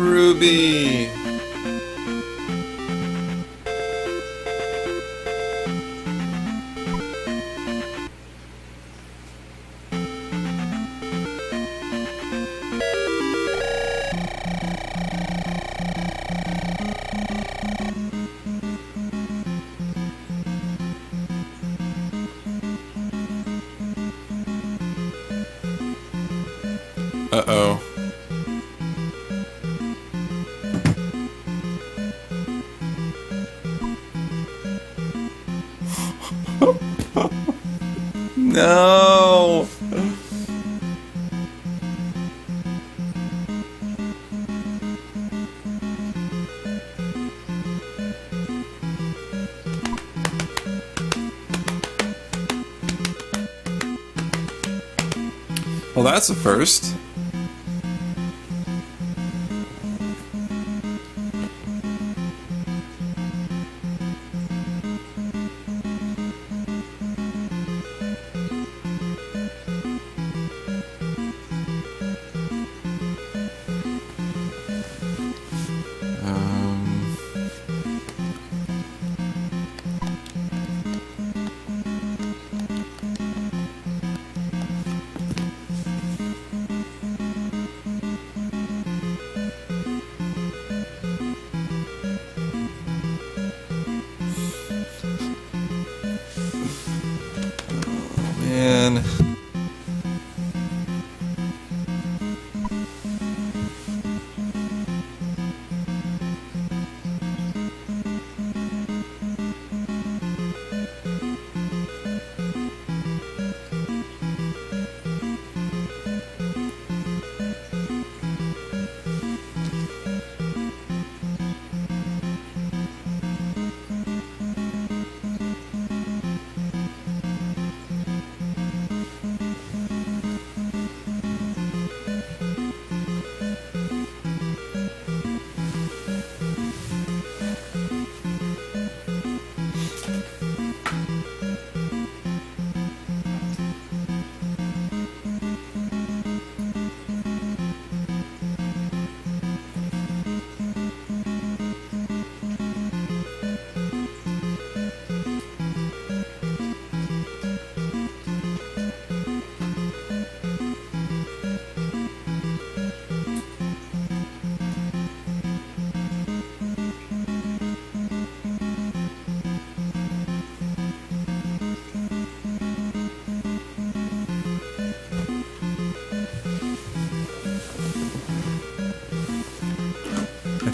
Ruby! Uh-oh. no! Well, that's a first. Man.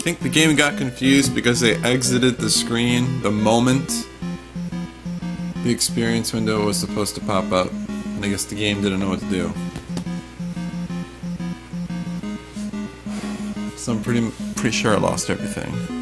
Think the game got confused because they exited the screen the moment the experience window was supposed to pop up. And I guess the game didn't know what to do. So I'm pretty pretty sure I lost everything.